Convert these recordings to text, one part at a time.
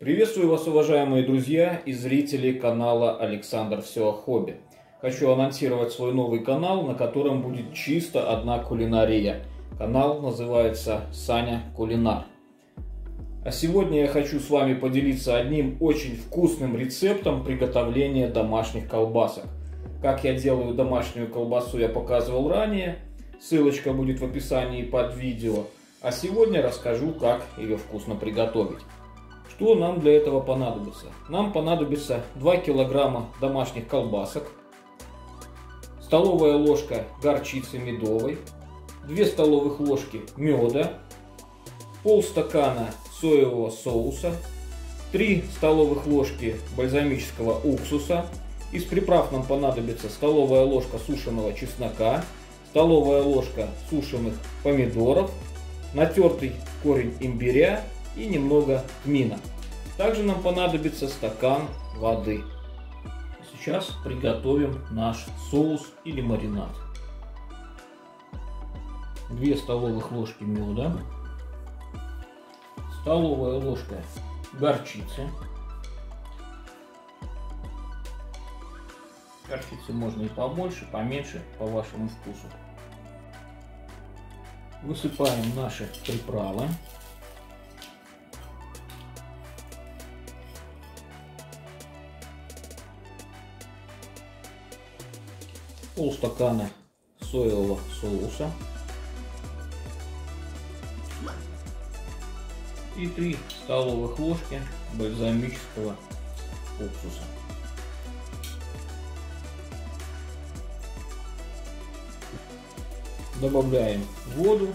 Приветствую вас, уважаемые друзья и зрители канала Александр Все о хобби. Хочу анонсировать свой новый канал, на котором будет чисто одна кулинария. Канал называется Саня Кулинар. А сегодня я хочу с вами поделиться одним очень вкусным рецептом приготовления домашних колбасок. Как я делаю домашнюю колбасу, я показывал ранее. Ссылочка будет в описании под видео. А сегодня расскажу, как ее вкусно приготовить. Что нам для этого понадобится? Нам понадобится 2 килограмма домашних колбасок, столовая ложка горчицы медовой, 2 столовых ложки меда, полстакана соевого соуса, 3 столовых ложки бальзамического уксуса. Из приправ нам понадобится столовая ложка сушеного чеснока, столовая ложка сушеных помидоров, натертый корень имбиря и немного тмина. Также нам понадобится стакан воды. Сейчас приготовим наш соус или маринад. 2 столовых ложки меда, столовая ложка горчицы. Горчицы можно и побольше, поменьше, по вашему вкусу. Высыпаем наши приправы. Полстакана соевого соуса и 3 столовых ложки бальзамического уксуса. Добавляем воду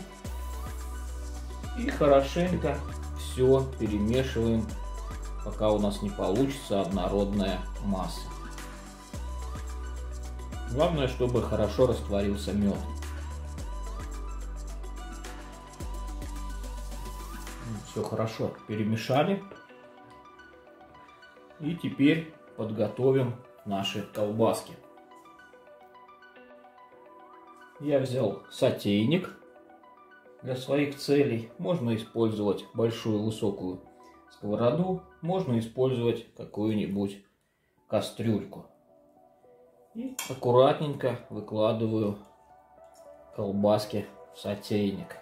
и хорошенько все перемешиваем, пока у нас не получится однородная масса. Главное, чтобы хорошо растворился мед. Все хорошо перемешали. И теперь подготовим наши колбаски. Я взял сотейник для своих целей. Можно использовать большую высокую сковороду, можно использовать какую-нибудь кастрюльку. Аккуратненько выкладываю колбаски в сотейник.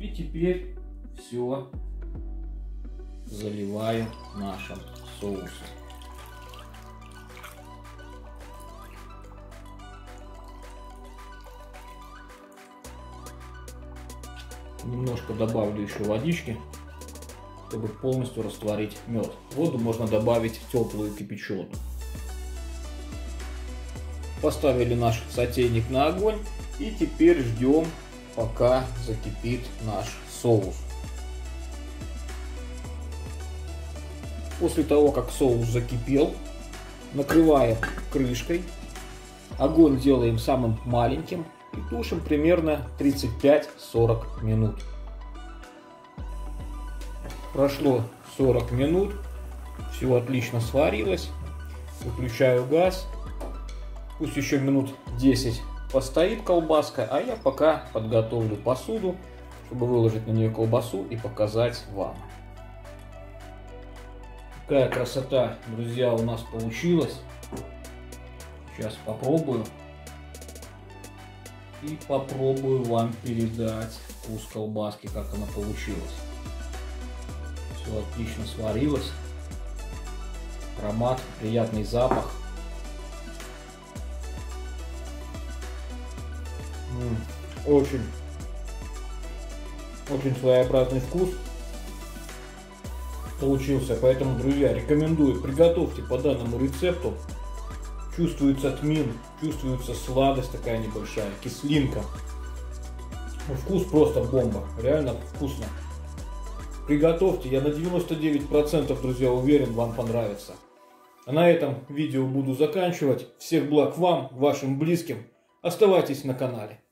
И теперь все заливаю нашим соусом. Немножко добавлю еще водички, чтобы полностью растворить мед. Воду можно добавить теплую кипяченую. Поставили наш сотейник на огонь и теперь ждем, пока закипит наш соус. После того, как соус закипел, накрываем крышкой. Огонь делаем самым маленьким и тушим примерно 35-40 минут. Прошло 40 минут, все отлично сварилось. Выключаю газ. Пусть еще минут 10 постоит колбаска, а я пока подготовлю посуду, чтобы выложить на нее колбасу и показать вам. Какая красота, друзья, у нас получилась. Сейчас попробую и попробую вам передать вкус колбаски, как она получилась. Все отлично сварилось. Аромат, приятный запах. Очень, очень своеобразный вкус получился. Поэтому, друзья, рекомендую, приготовьте по данному рецепту. Чувствуется тмин, чувствуется сладость такая небольшая, кислинка. Ну, вкус просто бомба, реально вкусно. Приготовьте, я на 99% друзья уверен, вам понравится. А на этом видео буду заканчивать. Всех благ вам, вашим близким. Оставайтесь на канале.